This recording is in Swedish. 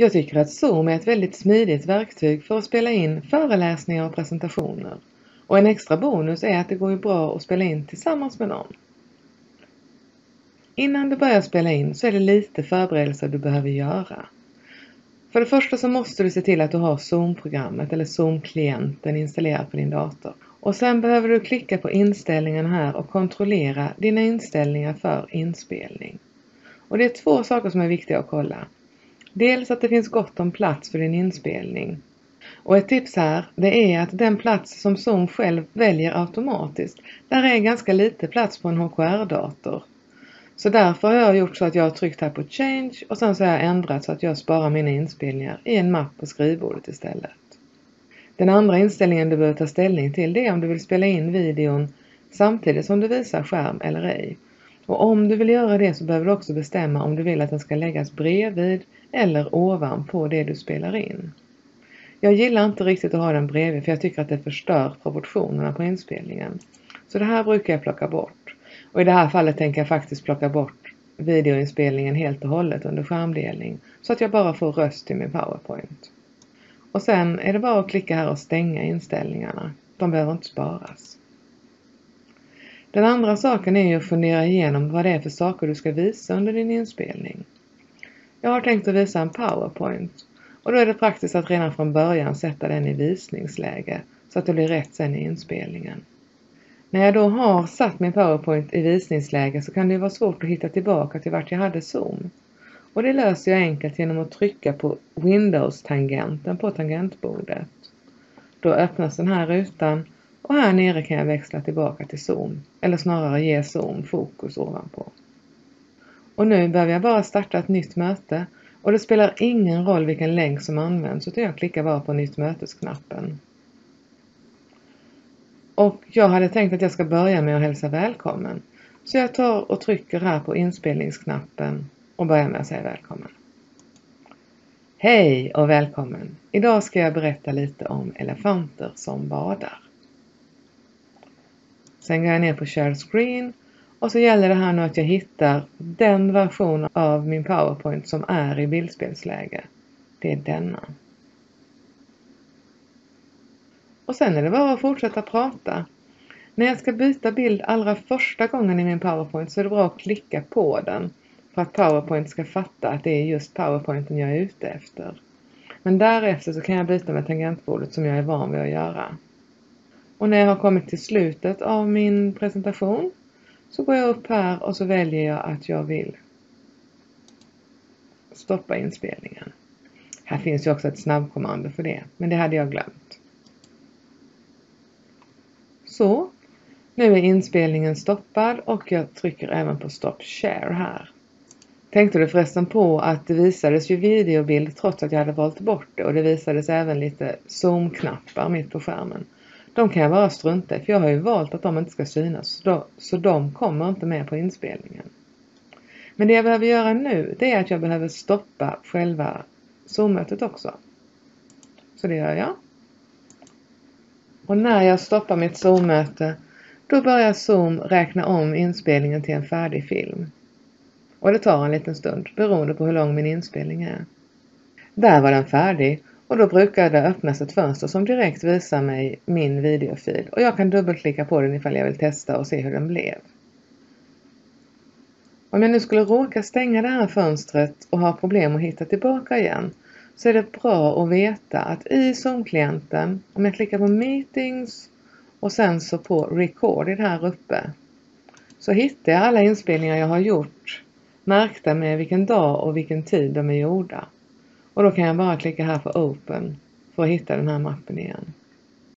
Jag tycker att Zoom är ett väldigt smidigt verktyg för att spela in föreläsningar och presentationer. Och en extra bonus är att det går ju bra att spela in tillsammans med någon. Innan du börjar spela in så är det lite förberedelser du behöver göra. För det första så måste du se till att du har Zoom-programmet eller Zoom-klienten installerad på din dator. Och sen behöver du klicka på inställningarna här och kontrollera dina inställningar för inspelning. Och det är två saker som är viktiga att kolla. Dels att det finns gott om plats för din inspelning. Och ett tips här, det är att den plats som Zoom själv väljer automatiskt, där är ganska lite plats på en HKR-dator. Så därför har jag gjort så att jag har tryckt här på Change och sen så har jag ändrat så att jag sparar mina inspelningar i en mapp på skrivbordet istället. Den andra inställningen du behöver ta ställning till det är om du vill spela in videon samtidigt som du visar skärm eller ej. Och om du vill göra det så behöver du också bestämma om du vill att den ska läggas bredvid eller ovanpå det du spelar in. Jag gillar inte riktigt att ha den bredvid för jag tycker att det förstör proportionerna på inspelningen. Så det här brukar jag plocka bort. Och i det här fallet tänker jag faktiskt plocka bort videoinspelningen helt och hållet under skärmdelning så att jag bara får röst i min PowerPoint. Och sen är det bara att klicka här och stänga inställningarna. De behöver inte sparas. Den andra saken är ju att fundera igenom vad det är för saker du ska visa under din inspelning. Jag har tänkt att visa en PowerPoint och då är det praktiskt att redan från början sätta den i visningsläge så att det blir rätt sen i inspelningen. När jag då har satt min PowerPoint i visningsläge så kan det vara svårt att hitta tillbaka till vart jag hade Zoom. Och det löser jag enkelt genom att trycka på Windows-tangenten på tangentbordet. Då öppnas den här rutan och här nere kan jag växla tillbaka till Zoom, eller snarare ge Zoom fokus ovanpå. Och nu behöver jag bara starta ett nytt möte och det spelar ingen roll vilken länk som används utan jag klickar bara på nytt mötesknappen. Och jag hade tänkt att jag ska börja med att hälsa välkommen. Så jag tar och trycker här på inspelningsknappen och börjar med att säga välkommen. Hej och välkommen! Idag ska jag berätta lite om elefanter som badar. Sen går jag ner på Share Screen och så gäller det här nu att jag hittar den version av min PowerPoint som är i bildspelsläge. Det är denna. Och sen är det bara att fortsätta prata. När jag ska byta bild allra första gången i min PowerPoint så är det bra att klicka på den för att PowerPoint ska fatta att det är just PowerPointen jag är ute efter. Men därefter så kan jag byta med tangentbordet som jag är van vid att göra. Och när jag har kommit till slutet av min presentation så går jag upp här och så väljer jag att jag vill stoppa inspelningen. Här finns ju också ett snabbkommando för det, men det hade jag glömt. Så, nu är inspelningen stoppad och jag trycker även på Stop Share här. Tänkte du förresten på att det visades ju videobild trots att jag hade valt bort det och det visades även lite zoom-knappar mitt på skärmen. De kan jag bara strunta i för jag har ju valt att de inte ska synas så, så de kommer inte med på inspelningen. Men det jag behöver göra nu det är att jag behöver stoppa själva Zoom-mötet också. Så det gör jag. Och när jag stoppar mitt Zoom-möte då börjar Zoom räkna om inspelningen till en färdig film. Och det tar en liten stund beroende på hur lång min inspelning är. Där var den färdig och då brukar det öppnas ett fönster som direkt visar mig min videofil och jag kan dubbelklicka på den ifall jag vill testa och se hur den blev. Om jag nu skulle råka stänga det här fönstret och ha problem att hitta tillbaka igen så är det bra att veta att i Zoom-klienten, om jag klickar på Meetings och sen så på Recorded här uppe, så hittar jag alla inspelningar jag har gjort märkta med vilken dag och vilken tid de är gjorda. Och då kan jag bara klicka här på Open för att hitta den här mappen igen.